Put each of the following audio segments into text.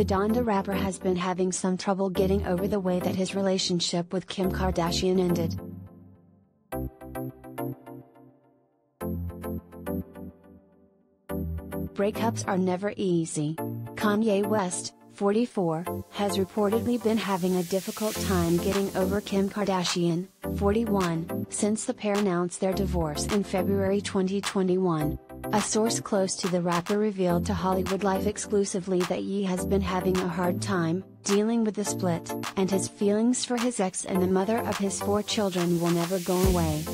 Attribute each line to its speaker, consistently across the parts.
Speaker 1: The Donda rapper has been having some trouble getting over the way that his relationship with Kim Kardashian ended. Breakups are never easy. Kanye West, 44, has reportedly been having a difficult time getting over Kim Kardashian, 41, since the pair announced their divorce in February 2021. A source close to the rapper revealed to Hollywood Life exclusively that Ye has been having a hard time, dealing with the split, and his feelings for his ex and the mother of his four children will never go away.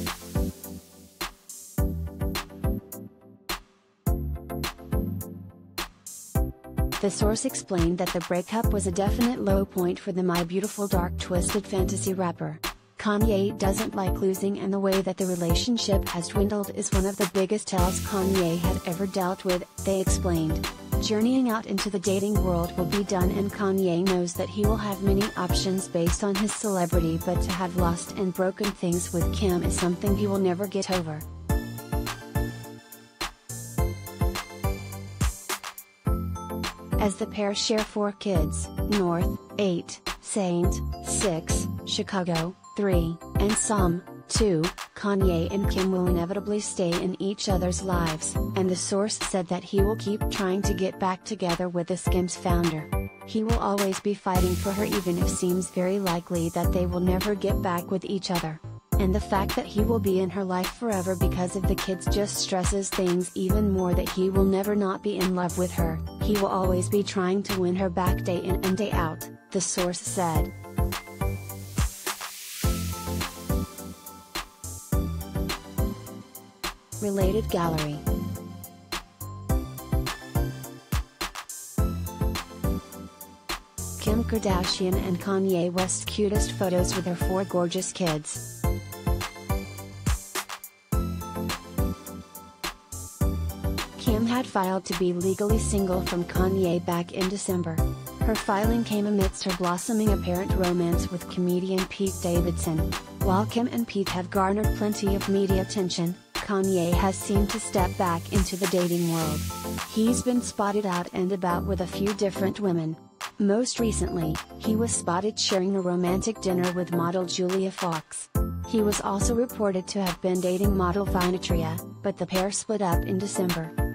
Speaker 1: The source explained that the breakup was a definite low point for the My Beautiful Dark Twisted Fantasy rapper. Kanye doesn't like losing and the way that the relationship has dwindled is one of the biggest tells Kanye had ever dealt with, they explained. Journeying out into the dating world will be done and Kanye knows that he will have many options based on his celebrity but to have lost and broken things with Kim is something he will never get over. As the pair share four kids, North, 8, Saint, 6, Chicago, 3, and Psalm, 2, Kanye and Kim will inevitably stay in each other's lives, and the source said that he will keep trying to get back together with the Skims founder. He will always be fighting for her even if seems very likely that they will never get back with each other. And the fact that he will be in her life forever because of the kids just stresses things even more that he will never not be in love with her, he will always be trying to win her back day in and day out, the source said. Related Gallery Kim Kardashian and Kanye West cutest photos with their four gorgeous kids. Kim had filed to be legally single from Kanye back in December. Her filing came amidst her blossoming apparent romance with comedian Pete Davidson. While Kim and Pete have garnered plenty of media attention, Kanye has seemed to step back into the dating world. He's been spotted out and about with a few different women. Most recently, he was spotted sharing a romantic dinner with model Julia Fox. He was also reported to have been dating model Vinetria, but the pair split up in December.